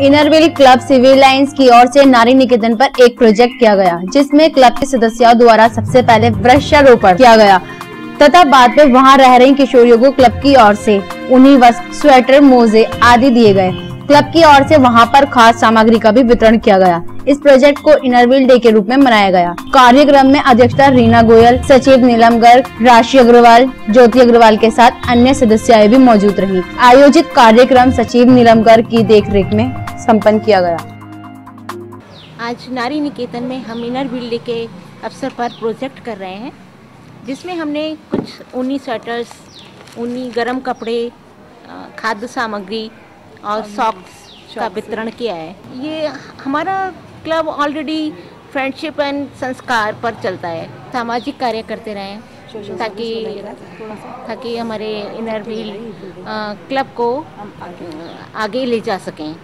Inner Wheel club civil lines की ओर से नारी निकेतन पर एक प्रोजेक्ट किया गया, जिसमें क्लब के सदस्यों द्वारा सबसे पहले वृक्षारोपण किया गया। तथा बाद में वहाँ रह रही किशोरियों को क्लब की ओर से उन्हीं वस्त्र, स्वेटर, मोजे आदि दिए गए। क्लब की ओर से वहाँ पर खास सामग्री का भी वितरण किया गया। इस प्रोजेक्ट को इनरविल डे के रूप में मनाया गया। कार्यक्रम में अध्यक्षता रीना गोयल, सचिव नीलम गर्ग, राशि अग्रवाल, ज्योति अग्रवाल के साथ अन्य सदस्याएँ भी मौजूद रही। आयोजित कार्यक्रम सचिव नीलम गर्ग की देखरेख में संपन्न किया गया। आज नारी निकेतन में हम इनर बिल्डिंग के अवसर पर प्रोजेक्ट कर रहे हैं जिसमें हमने कुछ ऊनी स्वेटर्स ऊनी गर्म कपड़े खाद्य सामग्री और सॉक्स का वितरण किया है। ये हमारा क्लब ऑलरेडी फ्रेंडशिप एंड संस्कार पर चलता है। सामाजिक कार्य करते रहें ताकि ताकि हमारे इनर व्हील क्लब को आगे ले जा सकें।